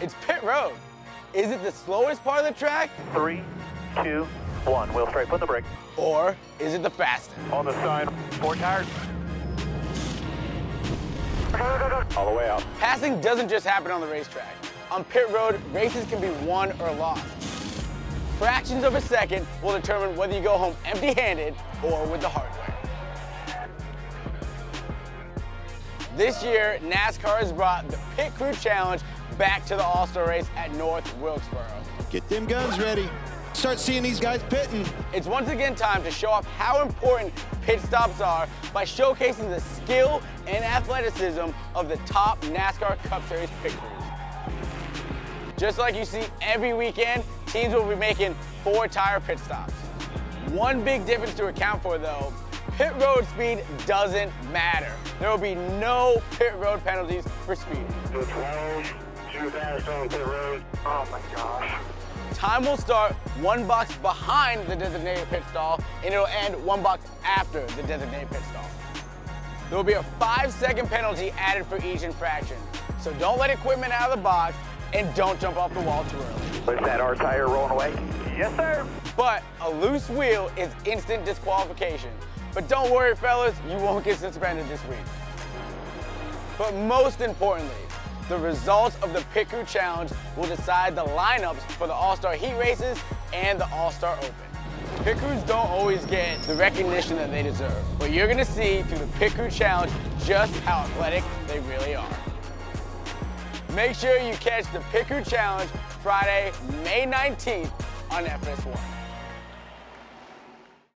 It's pit road. Is it the slowest part of the track? Three, two, one. Wheel straight, put the brake. Or is it the fastest? On the side, four tires. All the way out. Passing doesn't just happen on the racetrack. On pit road, races can be won or lost. Fractions of a second will determine whether you go home empty-handed or with the hardware. This year, NASCAR has brought the Pit Crew Challenge back to the All-Star race at North Wilkesboro. Get them guns ready. Start seeing these guys pitting. It's once again time to show off how important pit stops are by showcasing the skill and athleticism of the top NASCAR Cup Series pit crews. Just like you see every weekend, teams will be making four tire pit stops. One big difference to account for though, pit road speed doesn't matter. There will be no pit road penalties for speeding. The 12, too fast on pit road. Oh my gosh. Time will start one box behind the designated pit stall, and it'll end one box after the designated pit stall. There will be a five second penalty added for each infraction. So don't let equipment out of the box, and don't jump off the wall too early. Is that our tire rolling away? Yes, sir. But a loose wheel is instant disqualification. But don't worry, fellas, you won't get suspended this week. But most importantly, the results of the Crew Challenge will decide the lineups for the All-Star Heat races and the All-Star Open. Pit don't always get the recognition that they deserve, but you're gonna see through the Pit Challenge just how athletic they really are. Make sure you catch the Pit Challenge Friday, May 19th on FS1.